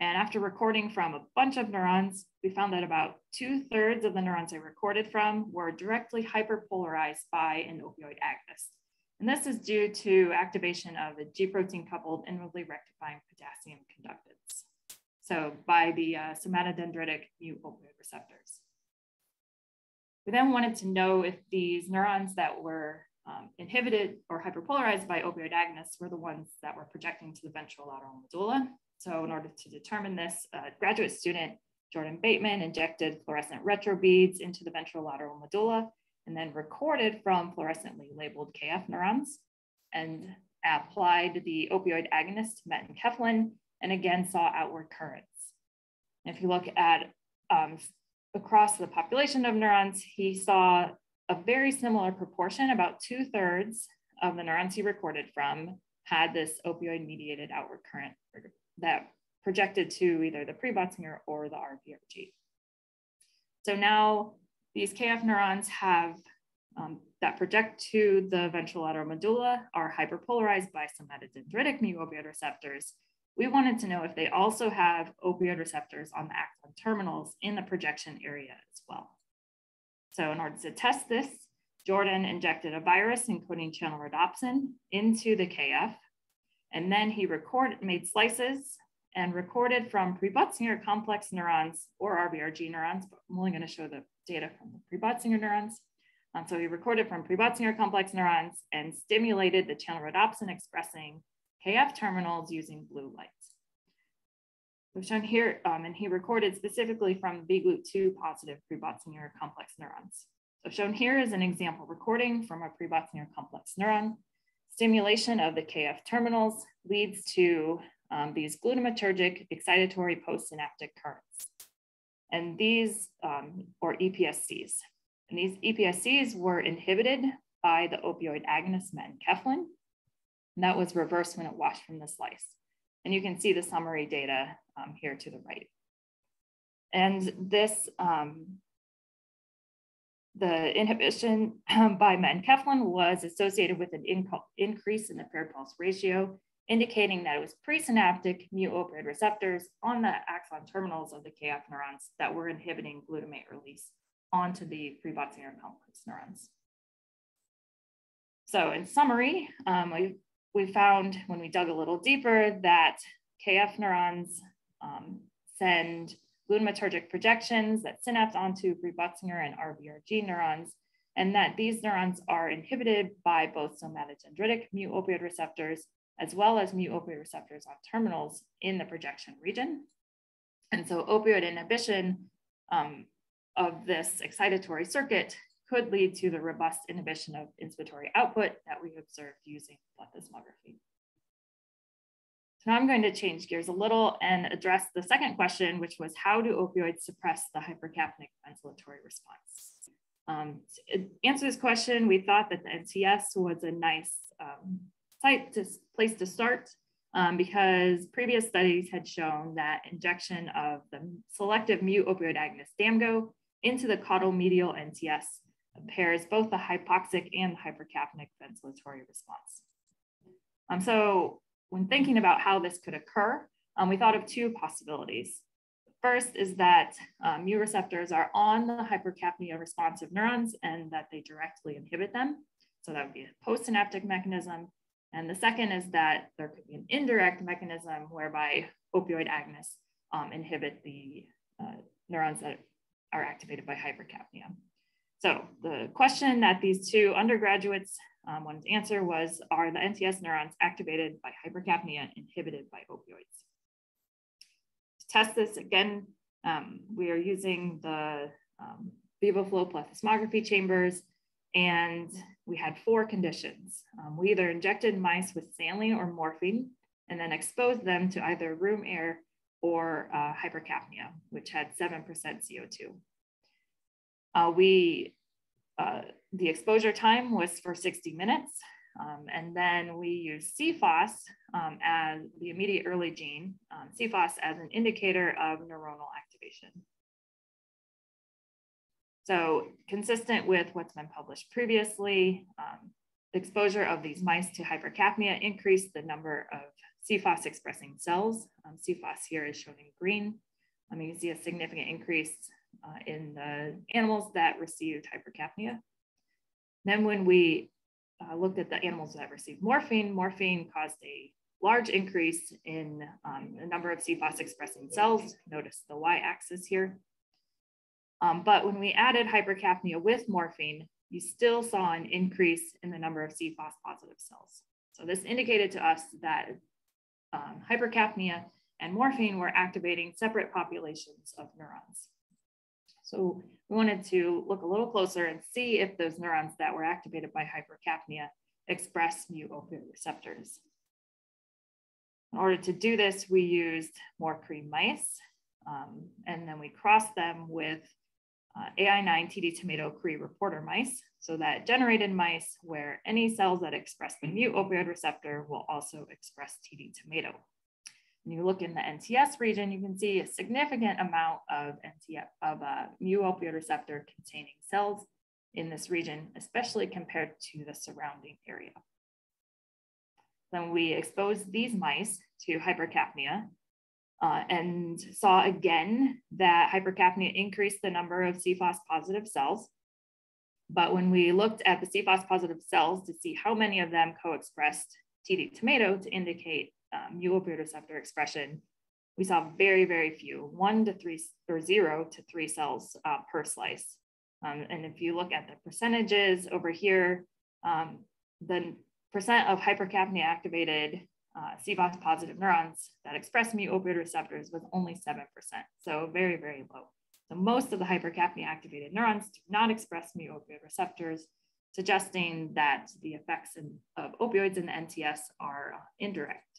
And after recording from a bunch of neurons, we found that about two thirds of the neurons I recorded from were directly hyperpolarized by an opioid agonist. And this is due to activation of a G protein coupled inwardly rectifying potassium conductance so by the uh, somatodendritic mu opioid receptors. We then wanted to know if these neurons that were um, inhibited or hyperpolarized by opioid agonists were the ones that were projecting to the ventrolateral medulla. So in order to determine this, a graduate student, Jordan Bateman, injected fluorescent retrobeads into the ventrolateral medulla and then recorded from fluorescently labeled KF neurons and applied the opioid agonist methenkephalin and again saw outward currents. If you look at um, across the population of neurons, he saw a very similar proportion, about two thirds of the neurons he recorded from had this opioid mediated outward current that projected to either the pre-Botzinger or the RBRG. So now these KF neurons have um, that project to the ventrolateral medulla are hyperpolarized by some somatodendritic mu opioid receptors. We wanted to know if they also have opioid receptors on the axon terminals in the projection area as well. So in order to test this, Jordan injected a virus encoding channel rhodopsin into the KF, and then he recorded, made slices and recorded from pre-Botzinger complex neurons or RBRG neurons, but I'm only gonna show the data from the pre-Botzinger neurons. Um, so he recorded from pre-Botzinger complex neurons and stimulated the channel rhodopsin expressing KF terminals using blue lights. We've shown here, um, and he recorded specifically from VGLUT2 positive pre-Botzinger complex neurons. So shown here is an example recording from a pre-Botzinger complex neuron. Stimulation of the KF terminals leads to um, these glutamatergic excitatory postsynaptic currents. And these, um, or EPSCs, and these EPSCs were inhibited by the opioid agonist methenkephalin. And that was reversed when it washed from the slice. And you can see the summary data um, here to the right. And this, um, the inhibition by methenkephalin was associated with an increase in the paired pulse ratio indicating that it was presynaptic mu opioid receptors on the axon terminals of the KF neurons that were inhibiting glutamate release onto the pre-Botzinger complex neurons. So in summary, um, we, we found when we dug a little deeper that KF neurons um, send glutamatergic projections that synapse onto pre-Botzinger and RBRG neurons, and that these neurons are inhibited by both somatodendritic mu opioid receptors as well as mu opioid receptors on terminals in the projection region. And so opioid inhibition um, of this excitatory circuit could lead to the robust inhibition of inspiratory output that we observed using plethysmography. So now I'm going to change gears a little and address the second question, which was how do opioids suppress the hypercapnic ventilatory response? Um, to answer this question, we thought that the NTS was a nice um, site to, place to start um, because previous studies had shown that injection of the selective mu opioid agonist DAMGO into the caudal medial NTS impairs both the hypoxic and hypercapnic ventilatory response. Um, so when thinking about how this could occur, um, we thought of two possibilities. First is that um, mu receptors are on the hypercapnia responsive neurons and that they directly inhibit them. So that would be a postsynaptic mechanism. And the second is that there could be an indirect mechanism whereby opioid agonists um, inhibit the uh, neurons that are activated by hypercapnia. So the question that these two undergraduates um, wanted to answer was, are the NTS neurons activated by hypercapnia inhibited by opioids? To test this again, um, we are using the um, VivaFlow plethysmography chambers and we had four conditions. Um, we either injected mice with saline or morphine and then exposed them to either room air or uh, hypercapnia, which had 7% CO2. Uh, we, uh, the exposure time was for 60 minutes. Um, and then we used CFOS um, as the immediate early gene, um, CFOS as an indicator of neuronal activation. So consistent with what's been published previously, um, exposure of these mice to hypercapnia increased the number of CFOS expressing cells. Um, CFOS here is shown in green. Um, you can see a significant increase uh, in the animals that received hypercapnia. Then when we uh, looked at the animals that received morphine, morphine caused a large increase in um, the number of CFOS expressing cells. Notice the y-axis here. Um, but when we added hypercapnia with morphine, you still saw an increase in the number of CFOS positive cells. So this indicated to us that um, hypercapnia and morphine were activating separate populations of neurons. So we wanted to look a little closer and see if those neurons that were activated by hypercapnia express mu opioid receptors. In order to do this, we used more Cree mice, um, and then we crossed them with uh, AI9 TD tomato Cree reporter mice, so that generated mice where any cells that express the mu opioid receptor will also express TD tomato. When you look in the NTS region, you can see a significant amount of, NTF, of uh, mu opioid receptor containing cells in this region, especially compared to the surrounding area. Then we exposed these mice to hypercapnia uh, and saw again that hypercapnia increased the number of CFOS positive cells. But when we looked at the CFOS positive cells to see how many of them co-expressed TD tomato to indicate um, mu opioid receptor expression, we saw very, very few, one to three or zero to three cells uh, per slice. Um, and if you look at the percentages over here, um, the percent of hypercapnia activated uh, CFOS positive neurons that express mu opioid receptors was only 7%. So very, very low. So most of the hypercapnia activated neurons do not express mu opioid receptors, suggesting that the effects in, of opioids in the NTS are uh, indirect.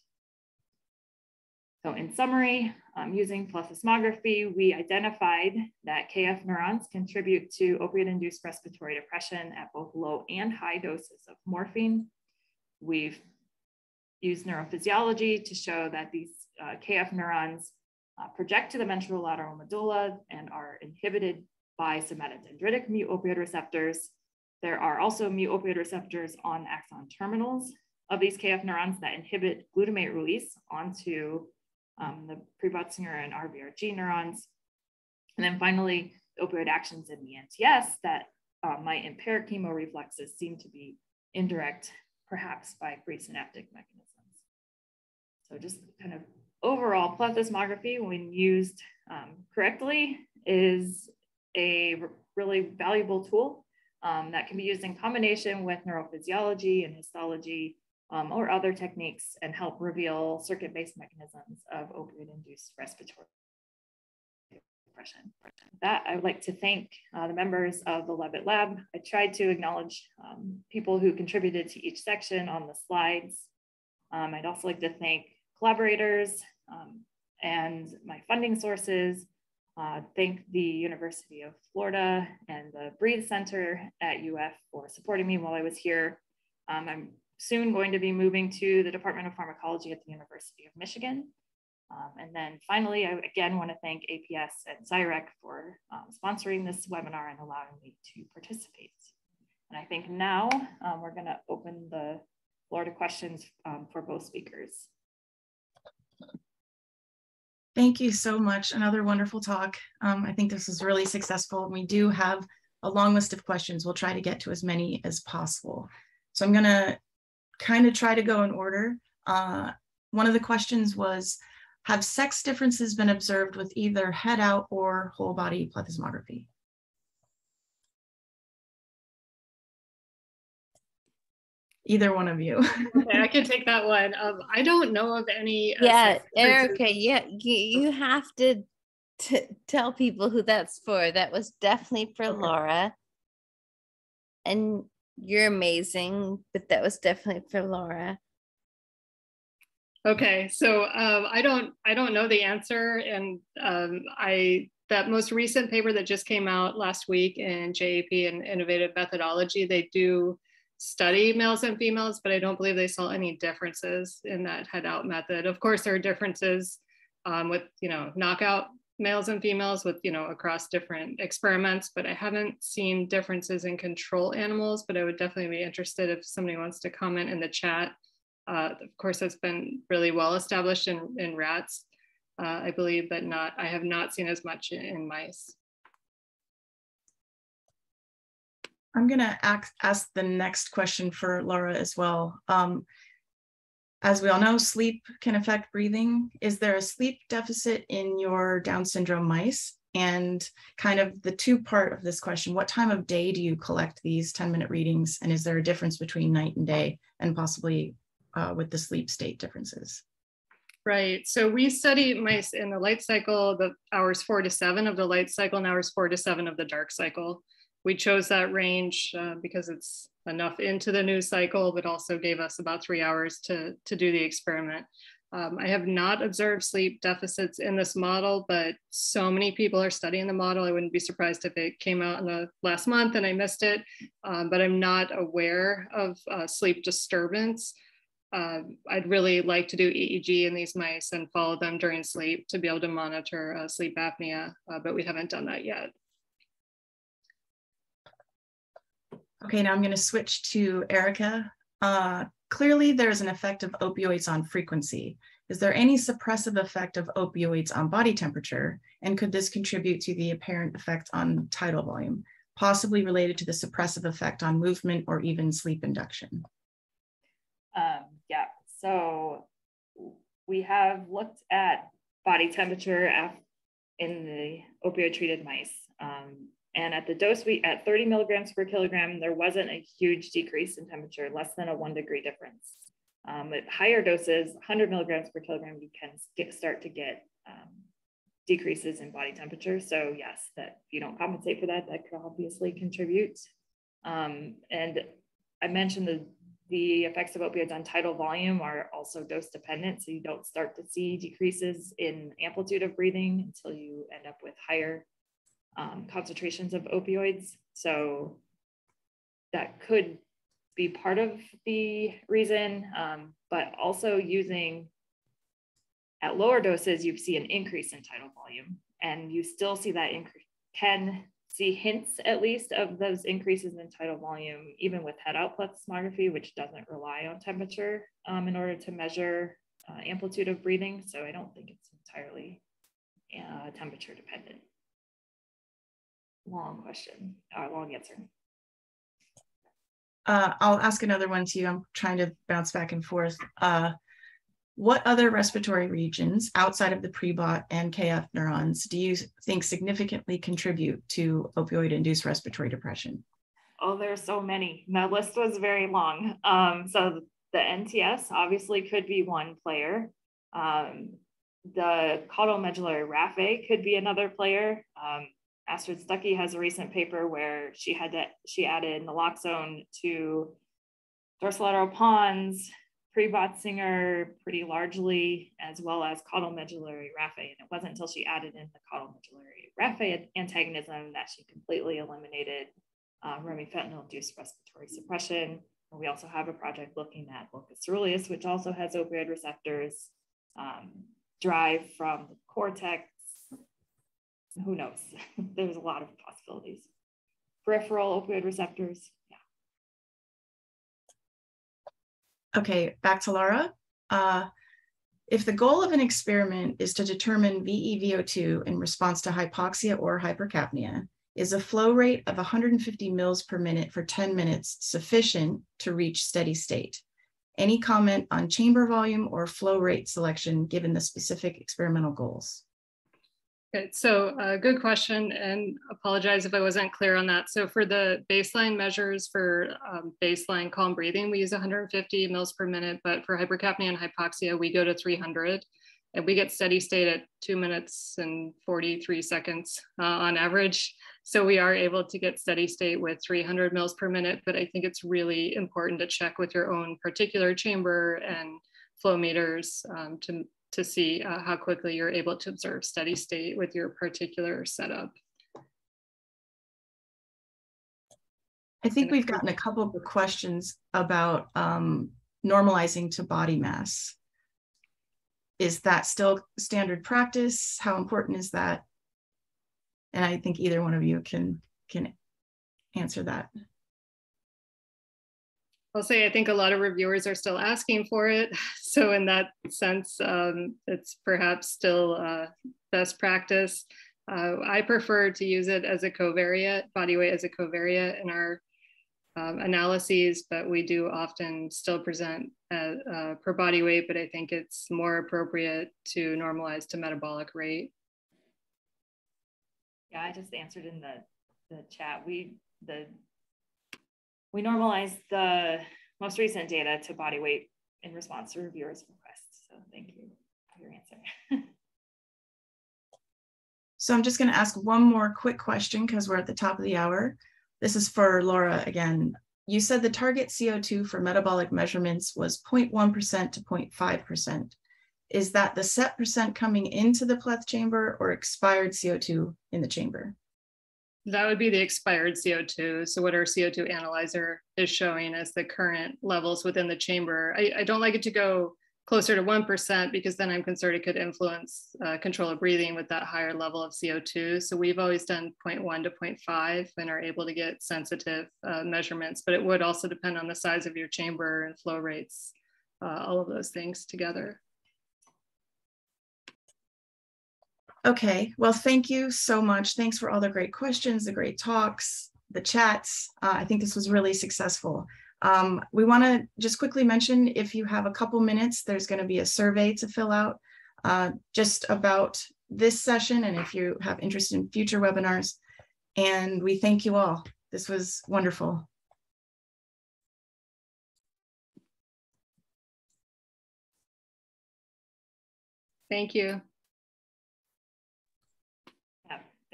So in summary, um, using plethysmography, we identified that KF neurons contribute to opioid-induced respiratory depression at both low and high doses of morphine. We've used neurophysiology to show that these uh, KF neurons uh, project to the ventrolateral medulla and are inhibited by somatodendritic mu opioid receptors. There are also mu opioid receptors on axon terminals of these KF neurons that inhibit glutamate release onto um, the Prebotzinger and RVRG neurons. And then finally, the opioid actions in the NTS that uh, might impair chemoreflexes seem to be indirect, perhaps by presynaptic mechanisms. So just kind of overall plethysmography when used um, correctly is a really valuable tool um, that can be used in combination with neurophysiology and histology um, or other techniques and help reveal circuit-based mechanisms of opioid-induced respiratory depression. That I would like to thank uh, the members of the Levitt Lab. I tried to acknowledge um, people who contributed to each section on the slides. Um, I'd also like to thank collaborators um, and my funding sources. Uh, thank the University of Florida and the Breathe Center at UF for supporting me while I was here. Um, I'm soon going to be moving to the Department of Pharmacology at the University of Michigan. Um, and then finally, I again want to thank APS and CIREC for um, sponsoring this webinar and allowing me to participate. And I think now um, we're going to open the floor to questions um, for both speakers. Thank you so much. Another wonderful talk. Um, I think this was really successful. We do have a long list of questions. We'll try to get to as many as possible. So I'm going to kind of try to go in order. Uh, one of the questions was, have sex differences been observed with either head out or whole body plethysmography? Either one of you. [LAUGHS] okay, I can take that one. Um, I don't know of any. Uh, yeah, Erica, yeah, you, you have to tell people who that's for. That was definitely for okay. Laura. And you're amazing, but that was definitely for Laura. Okay, so um, I don't I don't know the answer, and um, I that most recent paper that just came out last week in JAP and Innovative Methodology, they do study males and females, but I don't believe they saw any differences in that head out method. Of course, there are differences um, with you know knockout males and females with, you know, across different experiments, but I haven't seen differences in control animals, but I would definitely be interested if somebody wants to comment in the chat. Uh, of course, that's been really well established in, in rats, uh, I believe, but not, I have not seen as much in, in mice. I'm gonna ask, ask the next question for Laura as well. Um, as we all know, sleep can affect breathing. Is there a sleep deficit in your Down syndrome mice? And kind of the two part of this question, what time of day do you collect these 10 minute readings? And is there a difference between night and day and possibly uh, with the sleep state differences? Right. So we study mice in the light cycle, the hours four to seven of the light cycle and hours four to seven of the dark cycle. We chose that range uh, because it's enough into the news cycle, but also gave us about three hours to, to do the experiment. Um, I have not observed sleep deficits in this model, but so many people are studying the model. I wouldn't be surprised if it came out in the last month and I missed it, um, but I'm not aware of uh, sleep disturbance. Uh, I'd really like to do EEG in these mice and follow them during sleep to be able to monitor uh, sleep apnea, uh, but we haven't done that yet. Okay, now I'm going to switch to Erica. Uh, clearly, there's an effect of opioids on frequency. Is there any suppressive effect of opioids on body temperature? And could this contribute to the apparent effect on tidal volume, possibly related to the suppressive effect on movement or even sleep induction? Um, yeah, so we have looked at body temperature in the opioid treated mice. Um, and at the dose we at 30 milligrams per kilogram, there wasn't a huge decrease in temperature, less than a one degree difference. Um, at higher doses, 100 milligrams per kilogram, you can get, start to get um, decreases in body temperature. So yes, that if you don't compensate for that, that could obviously contribute. Um, and I mentioned the, the effects of opioids on tidal volume are also dose dependent. So you don't start to see decreases in amplitude of breathing until you end up with higher um, concentrations of opioids. So that could be part of the reason, um, but also using at lower doses, you see an increase in tidal volume and you still see that increase, can see hints at least of those increases in tidal volume, even with head out plethysmography, which doesn't rely on temperature um, in order to measure uh, amplitude of breathing. So I don't think it's entirely uh, temperature dependent long question, uh, long answer. Uh, I'll ask another one to you. I'm trying to bounce back and forth. Uh, what other respiratory regions outside of the prebot and KF neurons do you think significantly contribute to opioid-induced respiratory depression? Oh, there's so many. The list was very long. Um, so the NTS obviously could be one player. Um, the caudomedullary raphe could be another player. Um, Astrid Stuckey has a recent paper where she had to, she added naloxone to dorsolateral pons, pre-Botzinger pretty largely, as well as caudal medullary raphe. And it wasn't until she added in the caudal medullary raphe antagonism that she completely eliminated um, remifentanil-induced respiratory suppression. And we also have a project looking at locus coeruleus, which also has opioid receptors, um, drive from the cortex who knows? [LAUGHS] There's a lot of possibilities. Peripheral opioid receptors, yeah. Okay, back to Laura. Uh, if the goal of an experiment is to determine VeVO2 in response to hypoxia or hypercapnia, is a flow rate of 150 mils per minute for 10 minutes sufficient to reach steady state? Any comment on chamber volume or flow rate selection given the specific experimental goals? Okay, so uh, good question and apologize if I wasn't clear on that. So for the baseline measures for um, baseline calm breathing, we use 150 mils per minute, but for hypercapnia and hypoxia, we go to 300 and we get steady state at two minutes and 43 seconds uh, on average. So we are able to get steady state with 300 mils per minute, but I think it's really important to check with your own particular chamber and flow meters um, to to see uh, how quickly you're able to observe steady state with your particular setup. I think we've gotten a couple of questions about um, normalizing to body mass. Is that still standard practice? How important is that? And I think either one of you can can answer that. I'll say I think a lot of reviewers are still asking for it. [LAUGHS] So in that sense, um, it's perhaps still uh, best practice. Uh, I prefer to use it as a covariate, body weight as a covariate in our um, analyses, but we do often still present as, uh, per body weight, but I think it's more appropriate to normalize to metabolic rate. Yeah, I just answered in the, the chat. We, the we normalized the most recent data to body weight in response to reviewers' requests. So thank you for your answer. [LAUGHS] So I'm just going to ask one more quick question because we're at the top of the hour. This is for Laura again. You said the target CO2 for metabolic measurements was 0.1% to 0.5%. Is that the set percent coming into the Pleth chamber or expired CO2 in the chamber? That would be the expired CO2. So what our CO2 analyzer is showing as the current levels within the chamber. I, I don't like it to go closer to 1% because then I'm concerned it could influence uh, control of breathing with that higher level of CO2. So we've always done 0.1 to 0.5 and are able to get sensitive uh, measurements, but it would also depend on the size of your chamber and flow rates, uh, all of those things together. Okay, well, thank you so much. Thanks for all the great questions, the great talks, the chats. Uh, I think this was really successful. Um, we want to just quickly mention if you have a couple minutes, there's going to be a survey to fill out uh, just about this session and if you have interest in future webinars. And we thank you all. This was wonderful. Thank you. Yeah,